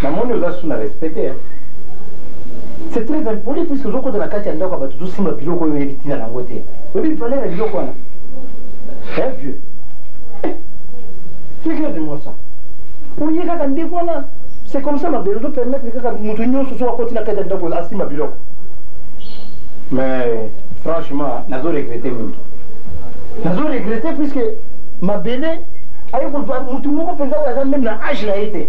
Na moni oza su na respect te hein. C'est très impoli puisque ozo kota na kati ya ndako ya batu ozo simba biloko oyo oyebi tina na yango te. Oyebi valeur ya biloko wana? Hein vieux? Eh. Regarde moi ça. Oye kaka ndeko wana. C'est comme ça ma belle ozo permettre kaka mutu nyonso soki akoti na kati ya ndako asimba biloko. Mais franchement nazo regretter mingi. Nazo regretter puisque ma belle aye kozwa mutu moko mpenza oyo aza meme na age na ye te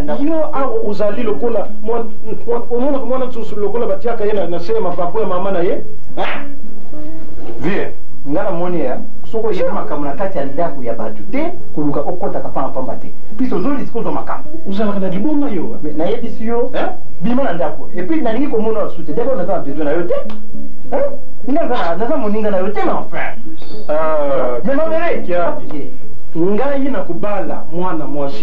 ndako. Yo awa ozali lokola mwana, omonaka mwana nsusu lokola batiaka ye na se ya mapapu ya mama na ye vie nga namoni ya soki oyebi makambo na kati ya ndako ya bato te koluka okotaka pampamba te pisi ozoli sikoyo zwa makambo ozalaka na liboma yo nayebisi yo bima na ndako epuis nalingi komona yo sute dako naza na besoin na yo te nga naza moninga na yo te na enfin euh, memamere ngai nakobala mwana mwasi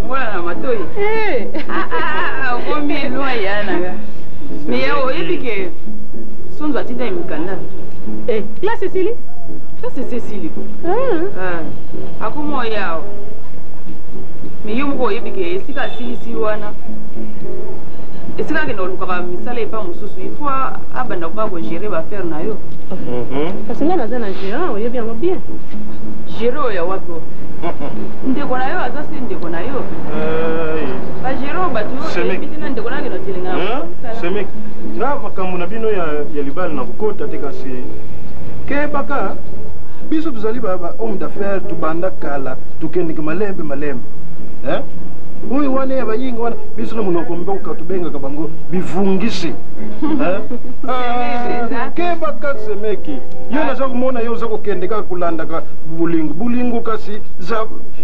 Mwana na matoyi. Eh. Ah ah ah, ah okomi elwa ya na ga. Mais ya oyebi ke Sonzo atinda ye mikanda. Eh, la Cécilie? La Cécilie. Hmm. Ah. ah. Akomo ya. Mais yo moko oyebi ke esika asilisi wana. esika akende kolukaka misala epa mosusu il faut abanda koka kogere baaffaire na yo mhm. kasi ngai naza na gérant oyebi yango bien gérant oyo ya wapi ndeko na yo aza te ndeko na yo bagero eh. bato yoyebite na ndeko nake notelenga eh? semek na makambo na bino ya libala na kokota te kasi kebaka biso tozali bahomme d'affaire tobanda kala tokendeke malembe malembe eh? oyo wana ya bayinga wana biso na monoko mboka tobengaka bango bivungisi ah, kebaka semeki yo naza komona yo oza kokende kaka kolandaka bolingo bolingo kasi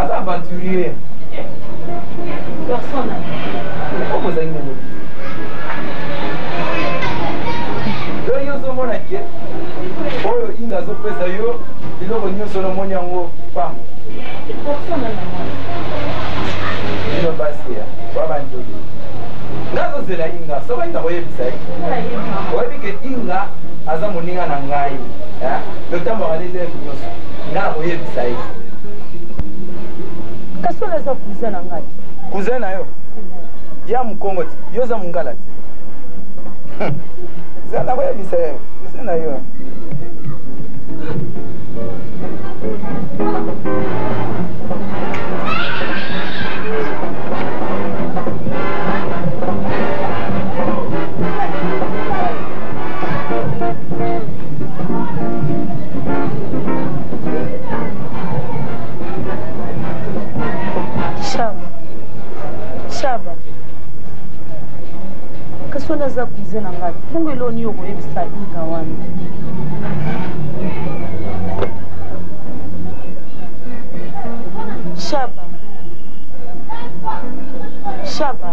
aza aventurier persona oyo ozangi nango oyo ozomona ke oyo inga azopesa yo biloko nyonso namoni yango pamba bino basi ya babandeli nga azozela inga soki ayinda koyebisa ye oyebi ke inga aza moninga na ngai lotambo akaneleki nyonso nga nakoyebisa ye kasi oyo aza cousin na ngai cousin na yo ya mokongo ti yo oza mongala ti za nakoyebisa ye cousin na yo shaba shaba kasi wana aza kuze na ngai bongo eloni yo koyebisa inga wana shaba shaba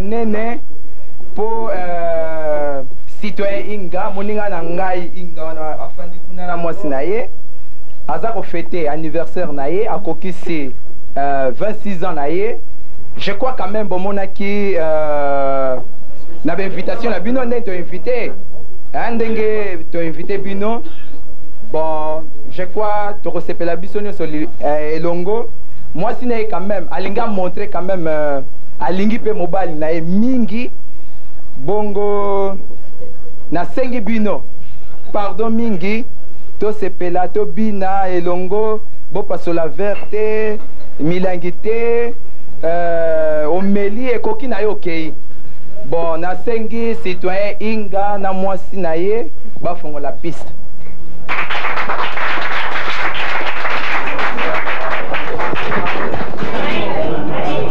monene po euh, citoyen Inga moninga na ngai Inga wana afandi kuna na mwasi na ye aza kofete anniversaire na ye akokisi euh, 26 ans na ye je crois quand même bomonaki euh, na bainvitation na bino ndenge toinvite ndenge toinvite bino bon je crois tokosepela biso nyonso eh, elongo mwasi na ye quand même alingi amontre quand même euh, Alingi mpe mobali na ye mingi, bongo nasengi bino pardon mingi, tosepela, tobina elongo, bopasola verre te, milangi te, euh, omeli ekoki na yo okeyi. Bon, nasengi citoyen Inga na mwasi na ye bafongola piste.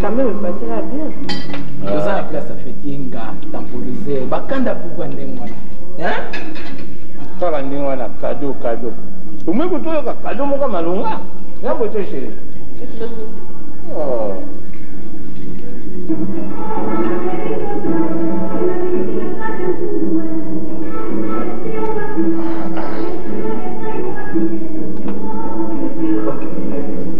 quand même batela bien oza na place afe inga temporise bakanda pourkua ndenge wana kaka ndenge wana kado kado omoi kutu oyoka kado moko malonga ya bote sheri oh.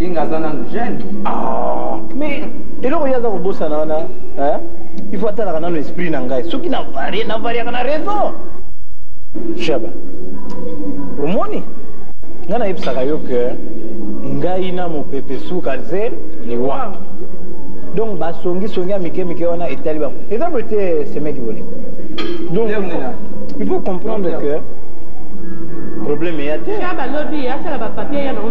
Inga aza nanu jeune. Ah, mais eloko ye aza kobosana wana hein? Il faut atalaka nanu esprit na ngai soki na varie na variaka na raison. Shaba, omoni ngai nayebisaka yo ke ngai na mopepe suka ze liwa donc basongisongi ya mike mike wana etali bango exemple te semeki bole donc il faut comprendre que problème eya te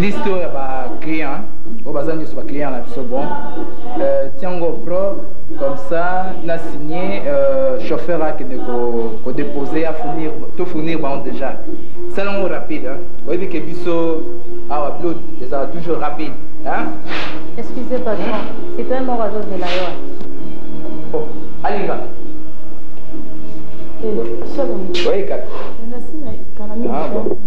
liste oyo ya ba client oyo baza nyonso ba client na biso bon euh, tiango propre comme ça na signé euh, chauffeur akende kodépose ya fournir to fournir bango déjà sala yango rapide oyebi ke biso awa bilo ezala toujours rapide excusez patron c'est un moko azozela yo oh, alinga eh, oyekaka ah,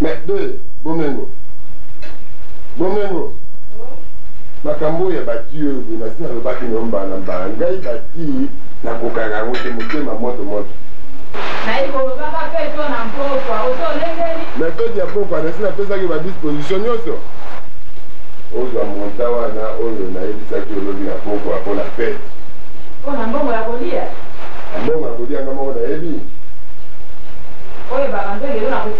Merde bomengo bomengo makambo oyo ya bati oyo boye nasi nalobaki na yo mbala na mbala ngai bati nakokaka yango te motema moto moto Nayebi kolobaka mpe to na mpokwa osi olengeli. Methode ya mpokwa nasi napesaki yo ba disposition nyoso ozwa montant wana oyo nayebisaki yo lobi na mpokwa mpo na fete. Mpo na mbongo ya kolia? Na mbongo ya kolia ngai moko nayebi. Oyebaka nde lelo nakotia.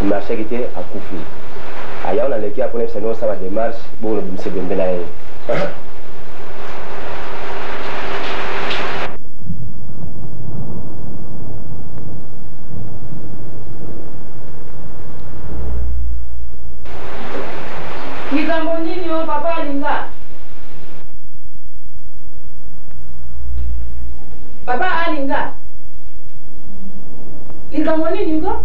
on marchaki te akufi ayao na leki apona ebisa nionso ba demarche bongo nobimisi ebembe na ye likambo nini oyo papa alinga papa alinga likambo nini ko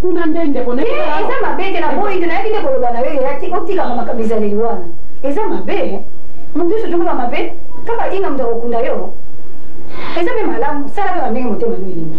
Kuna nde ndeko naye Hee eza mabe te na boyi te nayebi nde koloba na yo yaya ti otika ba makambo bizaleli wana eza mabe mutu nioso azo loba mabe kaka atinga mutu akokunda yo eza pe malamu sala kaka ndenge motema no elingi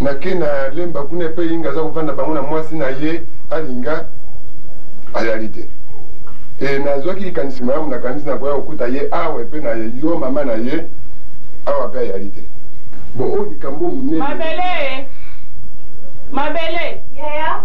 na kin na lemba kuna epe inga aza kovanda bango na mwasi na ye alinga ayali te e nazwaki likanisi malamu nakanisi nakoya kokuta ye awa epe na yo mama na ye awa pe ayali te bo oyo oh, likambo monene mabele mabele yeah.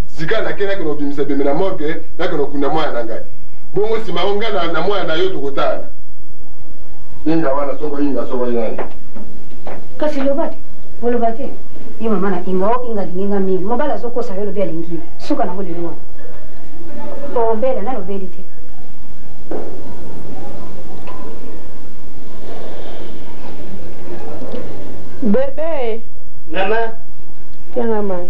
Sika nake nake na obimisa ebembe na morgue nake na okunda mwana na ngai bongo sima o nga na na mwana na yo tokotalana inga wana soko inga soko ye nani kasi loba te oloba te ye mama na inga o inga alingi nga mingi mobali azokosa yo olobi alingi yo suka nango lelo wana obela nani obeli te bebe mama tianga mai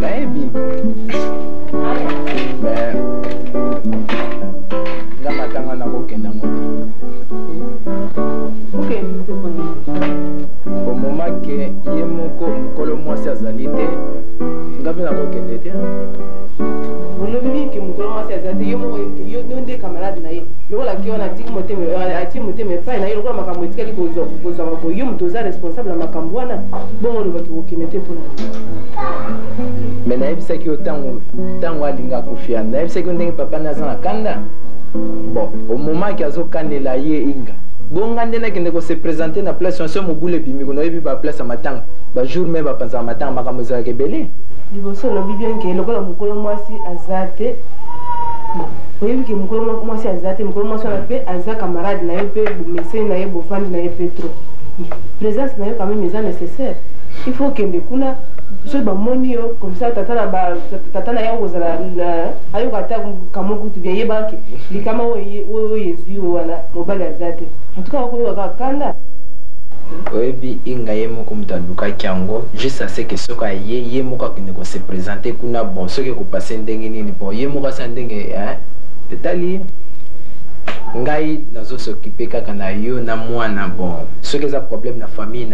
nayebi me nga matanga nakokenda ngo te omoma ke ye moko mokolo mwasi azali te nga mpe nakokende te olobi mingi mokolo mwasi aza te yo moko yo nde camarade na ye lokola ke wana atiki motema euh, atie motema epai na ye lokola makambo etikali kozwa kozwama boye yo moto oza responsable ya makambo wana bongo olobaki kokende te mpona me nayebisaki yo ntango ntango alinga akufia nayebisaki yo ndenge papa nde aza na kanda bon omomaki azokanela ye inga bonga nde nakende kose présente na place yanso mobulu ebimi kuna oyebi baplace ya matanga bajour me bapanzaka matanga makambo ezalaka ebele liboso olobi bien ke lokola mokolo mwasi aza te oyebi ke mokolo mwasi aza te mokolo mwasi wana mpe aza camarade na ye mpe bomeseni na ye bofandi na ye mpe trop présence na yo quand même eza nécessaire il faut okende kuna soki bamoni yo comme ça tata na ba tata na ye akozala na- ayoka ata kamwa kutu bia yebaka ke likama oyo eye- oyo oyo ezwi yo wana mobali aza te en tout cas okoyoka kaka kanda oyebi inga ye moko moto alukaki yango juste ase ke soki aye ye moko akende ko se presente kuna bon soki ekopase ndenge nini bon ye moko asa ndenge eh, etali ye. ngai nazosokipe kaka na yo na mwana bon soki eza problème na famille na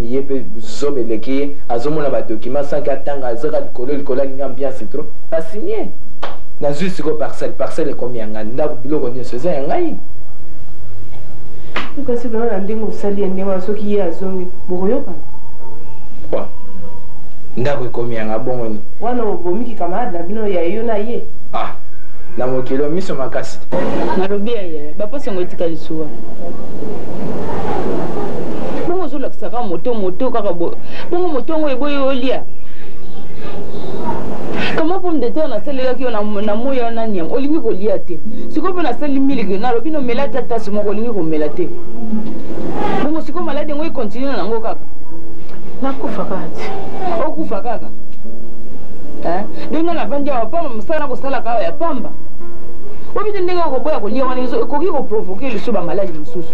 Ye pe zoba eleki ye azo mona ba documents sans que atanga aza kaka likolo likolo alingi ambiance trop ba signe nazui sikoyo parcelle parcelle ekomi ya ngai ndaku biloko nionso eza ya ngai kasi vraiment na ndenge osali ya ndenge wana soki ye azongi bokoyokana bon ndako ekomi yanga bongo ni wana obomi kikamarade na bino ya yo na ye ah na mokili oyo miso makasi nalobi ya ye baposango etika lisuwa ozolakisa kaka moto moto kaka bo bongo moto yango eboyi olia kama pomme de terre nasalelaki yo na moi ya na nyama olingi kolia te sikoyo mpe nasali miliki nalobi nomela ata tasi moko olingi komela te bongo sikoyo maladi yango ekontinue na yango kaka nakufa kaka ti okufa kaka ndenge navandi awa pamba mosala nakosalaka awa ya pamba obi te ndenge okoboya kolia wana ekoki koprovoke lisusu bamaladi mosusu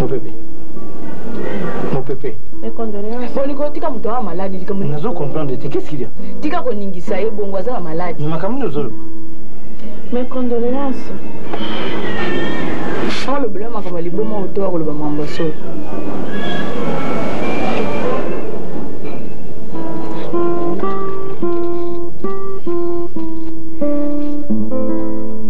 mopepe mopepe bolingo tika moto awa maladi likambo nazo comprendre te qu'est-ce qu'il y a tika koningisa ye bongo aza na maladi makambo nini ozoloba mes condoléances olobela makambo ya liboma oto ya koloba makambo ya solo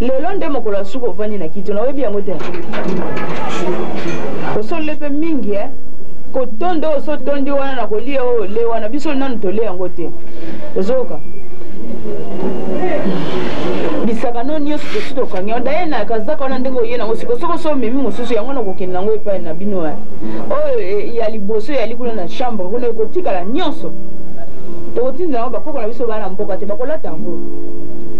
lelo nde mokolo ya suka ovandi na kito na oyebi yango te osolole mpe mingi e kotondo oyo so tondi wana na kolia oyo ole wana biso nanu tole yango te ozoyoka bisakano nyonso tosi tokangi yango daye na kazaka wana ndenge oye nango siko soki oso omemi mosusu yango na kokende nango epai na bino oyo eh, ya liboso eyali kuna na chambre kuna ekotikala nyonso tokotinda yango bakoko na biso bana mboka te bakolata yango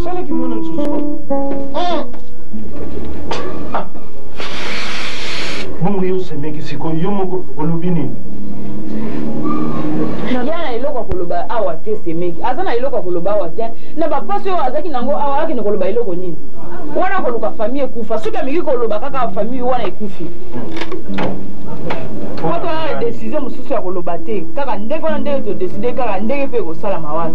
osalaki mwana nsusu ah! ah! bongo yo osemeki sikoyo yo moko olobi nini naza na eloko ya koloba awa te semeki aza na eloko ya koloba awa te na bapasi oyo azalaki nango awa akende koloba eloko nini wana koluka famille ekufa soki ameki koloba kaka famille wana ekufi poto aya desizio mosusu ya koloba te kaka ndenge wana ndenge todeside kaka ndenge mpe ekosalama wana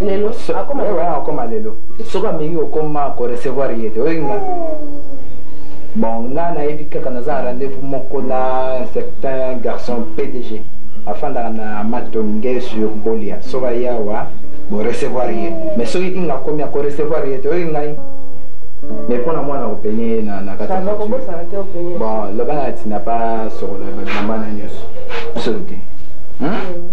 lelo akoma lelo wana akoma lelo soki ameki kokoma ko recevoir ye te oyebi nga bon nga nayebi kaka naza na rendez-vous moko na un certain garçon pdg afandaka na matonge sur bolia soki aye awa bo recevoir ye mais soki inga akomi ako recevoir ye te oyebi ngai mais mpo na mwana kopenye ye na, na kati bon loba na ntina mpa sokola babilamba na nyonso solo te hmm?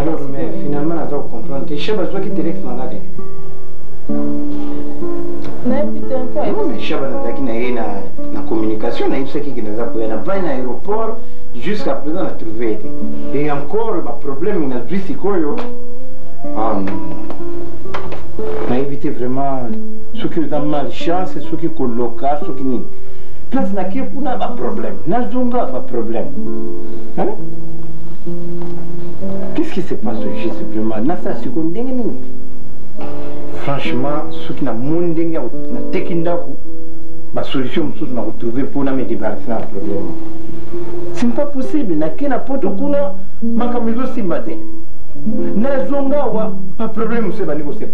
alors mais finalement naza kocomprendre te shaba azwaki telefone nanga te shaba nazalaki na ye na communication nayebisaki ke naza koya na vai na aéroport jusqu'à présent na trouve ye te e encore baproblème nazwi sikoyo um, te vraiment soki oza mal chance soki koloka soki nini place nake kuna ba problème nazonga ba problème hein? qu'est ce qui se passe au juste vraiment nasala siko ndenge nini franchement soki namoni ndenge nateki ndako basolution mosusu na kotrouve mpo na me débarrasse na problème c'est pas possible nake na poto kuna makambo ezosimba te nazonga awa baproblème mosusu ebandi kosep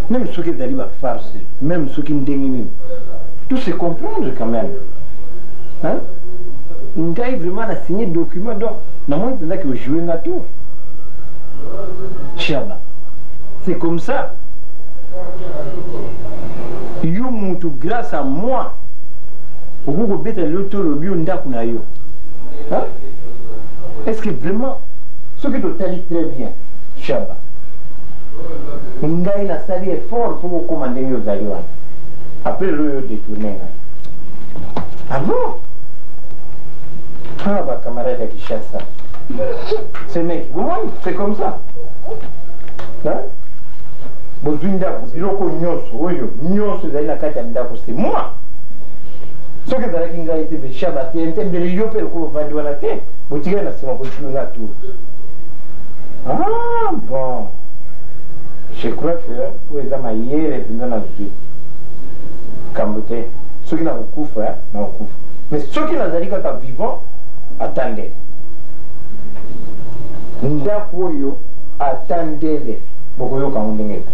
meme soki ezali ba farce meme soki ndenge nini tout se comprendre quand même hein? ngai vraiment na signe document donc namoni mpenza ke ojoue nga tour shaba c'est comme ça yo mutu grâce à moi okoki kobeta lelo to olobi yo ndako na yo hein? est ce que vraiment soki totali très bien shaba Ngai na sali effort po okoma ndenge ozali wana apres lelo yo detourne ngai ah bon ah ba camarade ya Kinshasa ce mec bomoni c'est comme ça hein? bozwi ndako biloko nyonso oyo nyonso ezali na kati ya ndako se moi soki ezalaki ngai te beshaba te mpe mbele yo mpe lokola ovandi wana te botikali na nsima koyuna tour ah bon Je crois que oyo eza mayele mpenza nazwi kambo te soki nakokufa nakokufa mais soki nazali kaka vivant ata ndele ndako oyo ata ndele bokoyoka yango ndenge eza